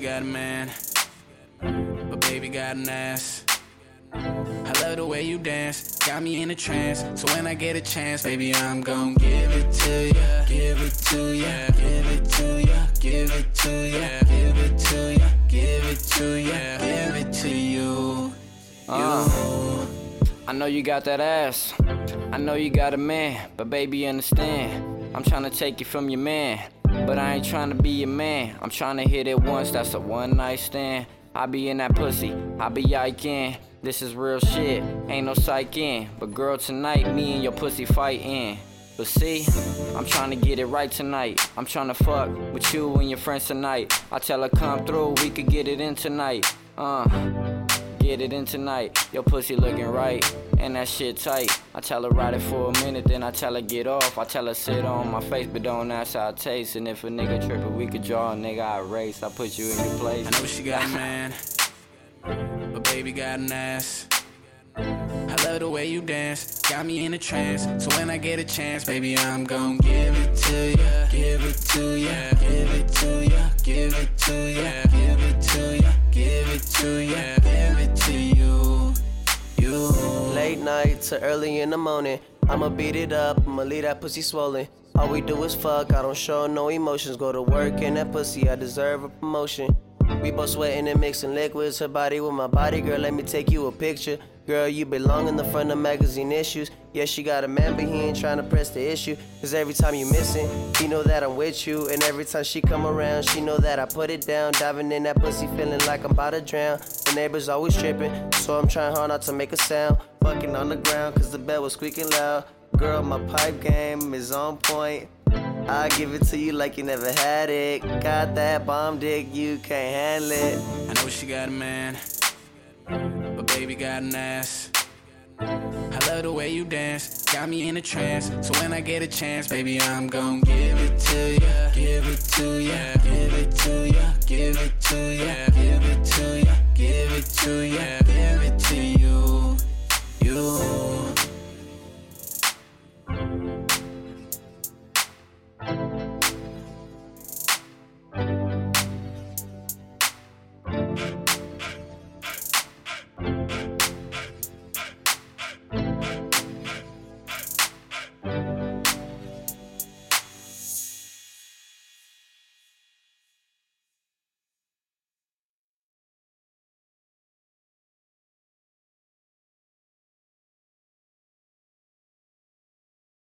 she got a man, but baby got an ass. I love the way you dance, got me in a trance. So when I get a chance, baby, I'm gon' give it to ya, give it to ya, give it to ya, give it to ya, give it to ya, give it to ya, give it to you. Uh, I know you got that ass. I know you got a man, but baby, understand. I'm trying to take it from your man, but I ain't trying to be your man. I'm trying to hit it once, that's a one night stand. I be in that pussy, I be yiking. This is real shit, ain't no psych in. But girl, tonight, me and your pussy fighting. But see, I'm trying to get it right tonight. I'm trying to fuck with you and your friends tonight. I tell her come through, we could get it in tonight. Uh, get it in tonight. Your pussy looking right, and that shit tight. I tell her ride it for a minute, then I tell her get off. I tell her sit on my face, but don't ask how it tastes. And if a nigga trippin', we could draw a nigga, I race. I put you in your place. I know she got a man, but baby got an ass. I love the way you dance, got me in a trance. So when I get a chance, baby, I'm gon' give it to ya, give it to ya, give it to ya, give it to ya, give it to ya, night to early in the morning. I'ma beat it up, I'ma leave that pussy swollen. All we do is fuck, I don't show no emotions. Go to work in that pussy, I deserve a promotion. We both sweating and mixing liquids, her body with my body, girl. Let me take you a picture. Girl, you belong in the front of magazine issues. Yeah, she got a man, but he ain't trying to press the issue. Cause every time you missing, he know that I'm with you. And every time she come around, she know that I put it down. Diving in that pussy, feeling like I'm about to drown. The neighbors always tripping, so I'm trying hard not to make a sound. Fucking on the ground, cause the bed was squeaking loud. Girl, my pipe game is on point. I give it to you like you never had it. Got that bomb dick, you can't handle it. I know she got a man, but baby got an ass. I love the way you dance, got me in a trance. So when I get a chance, baby, I'm gon' give it to ya, give it to ya, give it